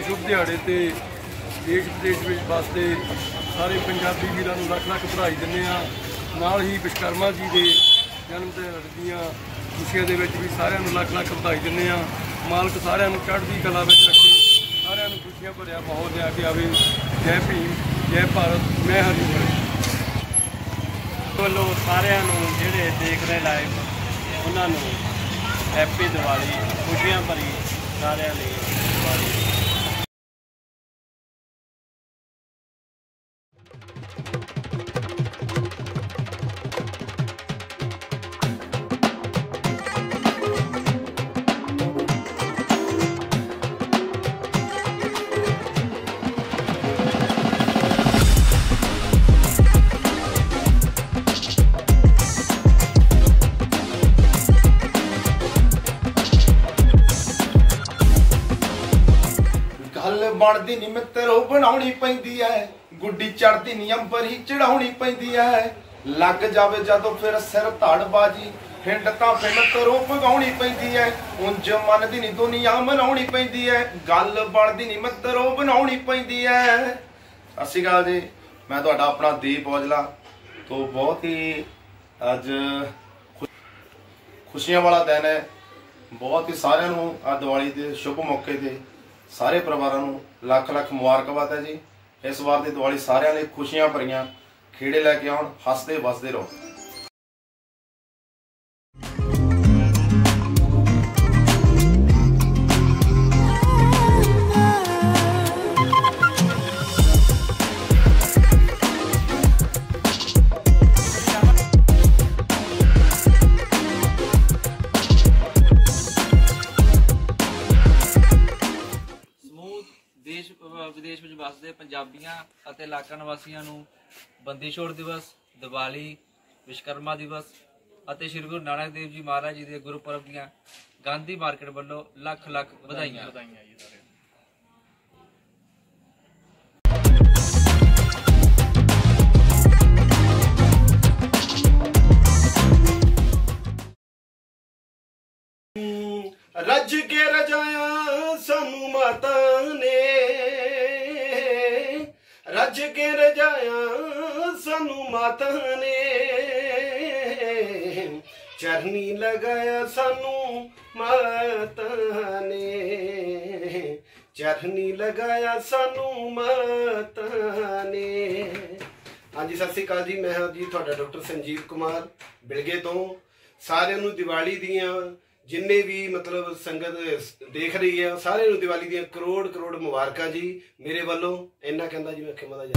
ਦੇ ਸ਼ੁਭ ਦਿਹਾੜੇ ਤੇ ਦੇਸ਼ ਵਿਦੇਸ਼ ਵਿੱਚ ਵਸਦੇ ਸਾਰੇ ਪੰਜਾਬੀ ਵੀਰਾਂ ਨੂੰ ਲੱਖ ਲੱਖ ਵਧਾਈ ਦਿੰਦੇ ਆ ਨਾਲ ਹੀ ਵਿਸ਼ਕਰਮਾ ਜੀ ਦੇ ਜਨਮ ਦਿਹਾੜੇ ਦੀਆਂ ਖੁਸ਼ੀਆਂ ਦੇ ਵਿੱਚ ਵੀ ਸਾਰਿਆਂ ਨੂੰ ਲੱਖ ਲੱਖ ਵਧਾਈ ਦਿੰਦੇ ਆ ਮਾਲਕ ਸਾਰਿਆਂ ਨੂੰ ਚੜ੍ਹਦੀ ਕਲਾ ਵਿੱਚ ਰੱਖੇ, ਸਾਰਿਆਂ ਨੂੰ ਖੁਸ਼ੀਆਂ ਭਰਿਆ ਬਹੁਤ ਲਿਆ ਕੇ ਆਵੇ। ਜੈ ਭੀਮ, ਜੈ ਭਾਰਤ, ਮੈਂ ਹਰੀ ਭਾਈ ਵੱਲੋਂ ਸਾਰਿਆਂ ਨੂੰ ਜਿਹੜੇ ਦੇਖ ਰਹੇ ਲਾਈਵ, ਉਹਨਾਂ ਨੂੰ ਹੈਪੀ ਦੀਵਾਲੀ, ਖੁਸ਼ੀਆਂ ਭਰੀ ਸਾਰਿਆਂ ਲਈ ਦੀਵਾਲੀ। ਬਣਦੀ ਨਹੀਂ ਮਿੱਤਰੋ ਬਣਾਉਣੀ ਪੈਂਦੀ ਐ। ਗੁੱਡੀ ਚੜਦੀ ਨਹੀਂ ਅੰਬਰ ਚੜਾਉਣੀ ਪੈਂਦੀ ਐ। ਲੱਗ ਜਾਵੇ ਜਦੋਂ ਫਿਰ ਸਿਰ ਧੜ ਹਿੰਡ ਤਾਂ ਪਿੰਡ ਤਰੋਂ ਭਗਾਉਣੀ ਪੈਂਦੀ ਐ। ਉਂਝ ਮੰਨਦੀ ਨਹੀਂ ਦੁਨੀਆ, ਮਨਾਉਣੀ ਪੈਂਦੀ ਐ। ਗੱਲ ਬਣਦੀ ਨਹੀਂ ਮਿੱਤਰੋ ਬਣਾਉਣੀ ਪੈਂਦੀ ਐ। ਸਤਿ ਸ਼੍ਰੀ ਅਕਾਲ ਜੀ। ਮੈਂ ਤੁਹਾਡਾ ਆਪਣਾ ਦੀਪ ਔਜਲਾ। ਤੋਂ ਬਹੁਤ ਹੀ ਅੱਜ ਖੁਸ਼ੀਆਂ ਵਾਲਾ ਦਿਨ ਹੈ ਬਹੁਤ ਹੀ ਸਾਰਿਆਂ ਨੂੰ ਆ ਦੀਵਾਲੀ ਦੇ ਸ਼ੁਭ ਮੌਕੇ ਤੇ ਸਾਰੇ ਪਰਿਵਾਰਾਂ ਨੂੰ ਲੱਖ ਲੱਖ ਮੁਬਾਰਕਬਾਦ ਹੈ ਜੀ। ਇਸ ਵਾਰ ਦੀ ਦੀਵਾਲੀ ਸਾਰਿਆਂ ਲਈ ਖੁਸ਼ੀਆਂ ਭਰੀਆਂ। ਖੇੜੇ ਲੈ ਕੇ ਆਉਣ, ਹੱਸਦੇ ਵਸਦੇ ਰਹੋ। ਦੇਸ਼ ਅਹ ਵਿਦੇਸ਼ ਵਿੱਚ ਵਸਦੇ ਪੰਜਾਬੀਆਂ ਅਤੇ ਇਲਾਕਾ ਨਿਵਾਸੀਆਂ ਨੂੰ ਬੰਦੀ ਛੋੜ ਦਿਵਸ ਦੀਵਾਲੀ ਵਿਸ਼ਕਰਮਾ ਦਿਵਸ ਅਤੇ ਸ੍ਰੀ ਗੁਰੂ ਨਾਨਕ ਦੇਵ ਜੀ ਮਹਾਰਾਜ ਜੀ ਦੇ ਗੁਰਪੁਰਬ ਦੀਆਂ ਗਾਂਧੀ ਮਾਰਕੀਟ ਵੱਲੋਂ ਲੱਖ ਲੱਖ ਵਧਾਈਆਂ। ਰੱਜ ਕੇ ਰਜਾਇਆ ਸਾਨੂੰ ਮਾਤਾ ਨੇ ਰੱਜ ਕੇ ਰਜਾਇਆ ਸਾਨੂੰ ਮਾਤਾ ਨੇ। ਚਰਨੀ ਲਗਾਇਆ ਸਾਨੂੰ ਮਾਤਾ ਨੇ। ਚਰਨੀ ਲਗਾਇਆ ਸਾਨੂੰ ਮਾਤਾ ਨੇ। ਹਾਂਜੀ, ਸਤਿ ਸ਼੍ਰੀ ਅਕਾਲ ਜੀ। ਮੈਂ ਹਾਂ ਜੀ, ਤੁਹਾਡਾ ਡਾਕਟਰ ਸੰਜੀਵ ਕੁਮਾਰ ਬਿਲਗੇ ਤੋਂ। ਸਾਰਿਆਂ ਨੂੰ ਦੀਵਾਲੀ ਦੀਆਂ ਜਿੰਨੇ ਵੀ ਮਤਲਬ ਸੰਗਤ ਦੇਖ ਰਹੀ ਹੈ ਸਾਰੇ ਨੂੰ ਦੀਵਾਲੀ ਦੀਆਂ ਕਰੋੜ ਕਰੋੜ ਮੁਬਾਰਕਾਂ ਜੀ ਮੇਰੇ ਵੱਲੋਂ। ਇੰਨਾ ਕਹਿੰਦਾ ਜੀ ਮੈਂ ਖਿਮਾ ਦਾ ਜੀ